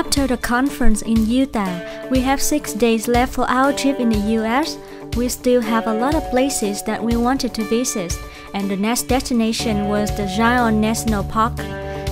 After the conference in Utah, we have six days left for our trip in the US. We still have a lot of places that we wanted to visit, and the next destination was the Zion National Park.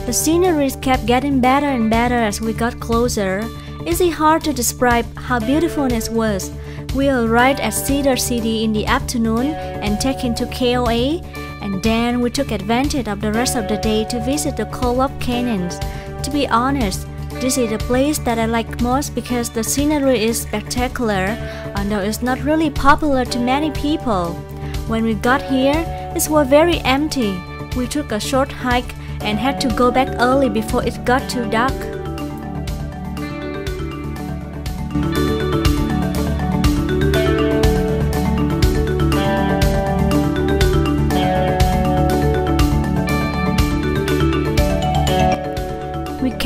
The scenery kept getting better and better as we got closer. Is it hard to describe how beautiful it was? We arrived at Cedar City in the afternoon and taken to KOA, and then we took advantage of the rest of the day to visit the Kolob Canyons. To be honest, this is the place that I like most because the scenery is spectacular, although it's not really popular to many people. When we got here, it was very empty. We took a short hike and had to go back early before it got too dark.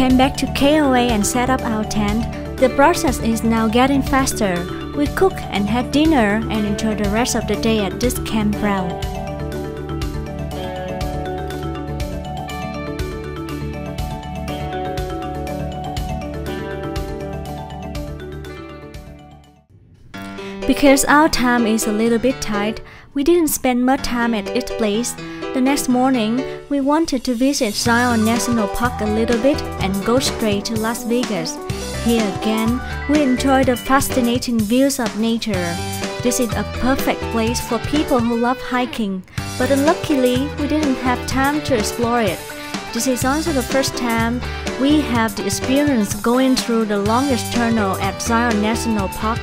Came back to KOA and set up our tent. The process is now getting faster. We cook and had dinner and enjoy the rest of the day at this campground. Because our time is a little bit tight, we didn't spend much time at each place. The next morning, we wanted to visit Zion National Park a little bit and go straight to Las Vegas. Here again, we enjoy the fascinating views of nature. This is a perfect place for people who love hiking, but unluckily, we didn't have time to explore it. This is also the first time we have the experience going through the longest tunnel at Zion National Park.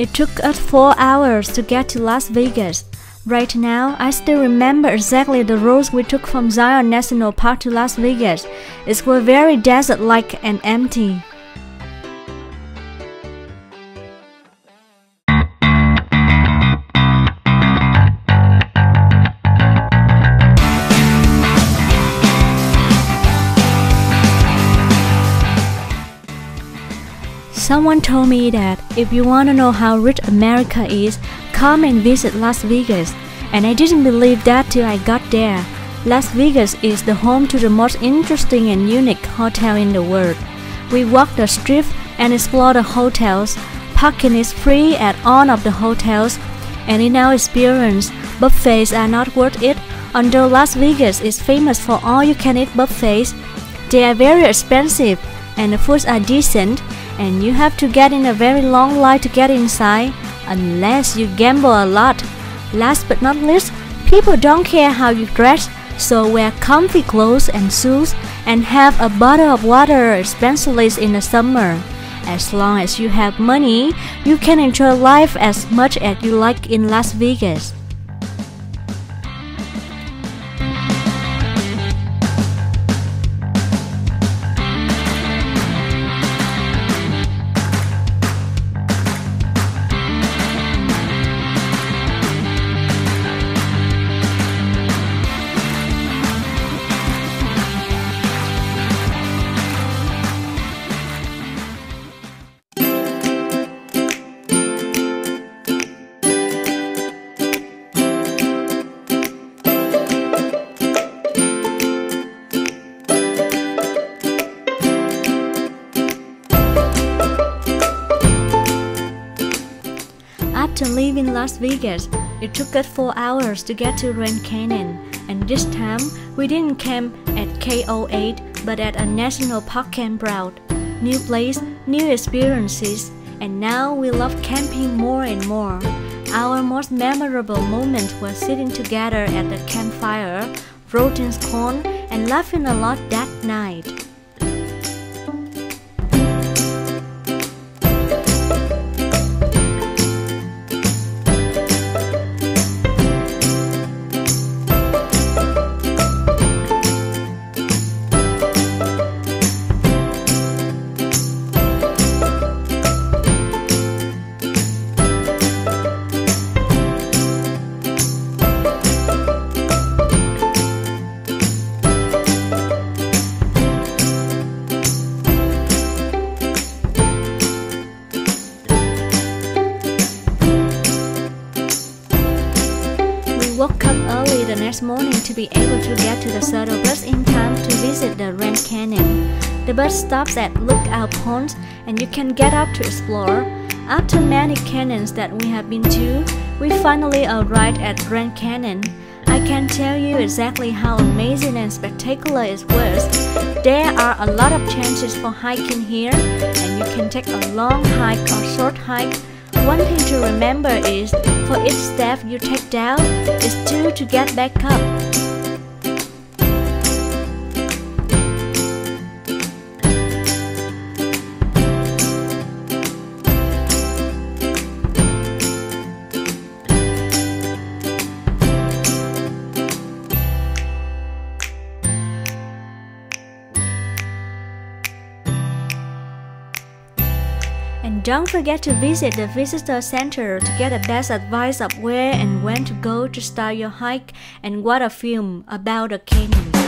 It took us four hours to get to Las Vegas. Right now, I still remember exactly the roads we took from Zion National Park to Las Vegas. It was very desert-like and empty. Someone told me that if you want to know how rich America is, come and visit Las Vegas. And I didn't believe that till I got there. Las Vegas is the home to the most interesting and unique hotel in the world. We walked the strip and explored the hotels. Parking is free at all of the hotels, and in our experience, buffets are not worth it. Although Las Vegas is famous for all-you-can-eat buffets, they are very expensive, and the foods are decent, and you have to get in a very long line to get inside, unless you gamble a lot. Last but not least, people don't care how you dress, so wear comfy clothes and shoes and have a bottle of water, especially in the summer. As long as you have money, you can enjoy life as much as you like in Las Vegas. After leaving Las Vegas, it took us 4 hours to get to Grand Canyon, and this time we didn't camp at KOA but at a national park campground. New place, new experiences, and now we love camping more and more. Our most memorable moment was sitting together at the campfire, roasting corn, and laughing a lot that night. Next morning to be able to get to the shuttle bus in time to visit the Grand Canyon. The bus stops at Lookout Point and you can get up to explore. After many canyons that we have been to, we finally arrived at Grand Canyon. I can't tell you exactly how amazing and spectacular it was. There are a lot of chances for hiking here, and you can take a long hike or short hike. One thing to remember is, for each step you take down, is two to get back up. Don't forget to visit the visitor center to get the best advice of where and when to go to start your hike and what a film about the canyon.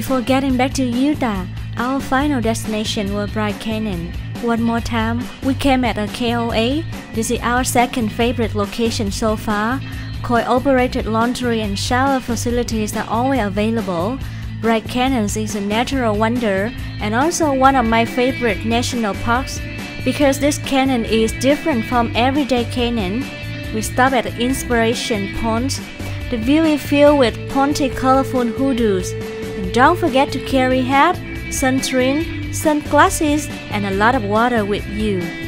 Before getting back to Utah, our final destination was Bryce Canyon. One more time, we came at a KOA. This is our second favorite location so far. Cooperated laundry and shower facilities are always available. Bryce Canyon is a natural wonder and also one of my favorite national parks because this canyon is different from everyday canyon. We stop at Inspiration Point. The view is filled with pointy colorful hoodoos don't forget to carry hat, sunscreen, sunglasses, and a lot of water with you.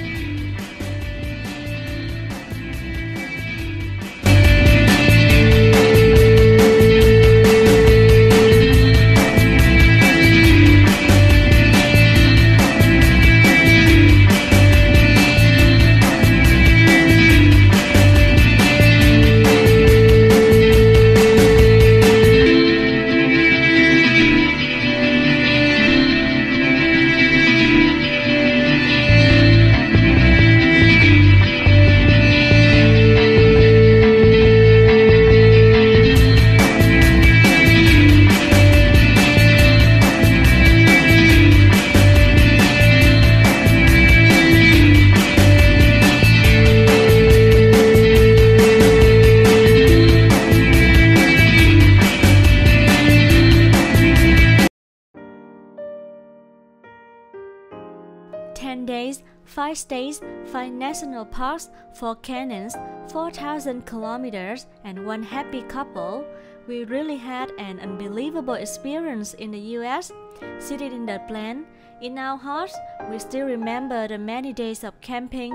5 states, 5 national parks, 4 canyons, 4,000 kilometers, and one happy couple. We really had an unbelievable experience in the US. Seated in the plane, in our hearts, we still remember the many days of camping,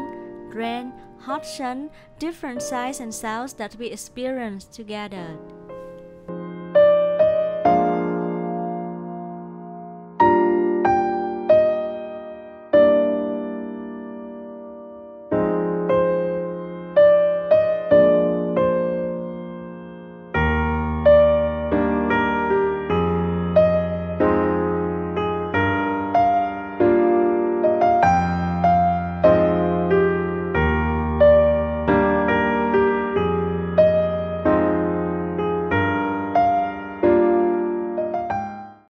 rain, hot sun, different sights and sounds that we experienced together.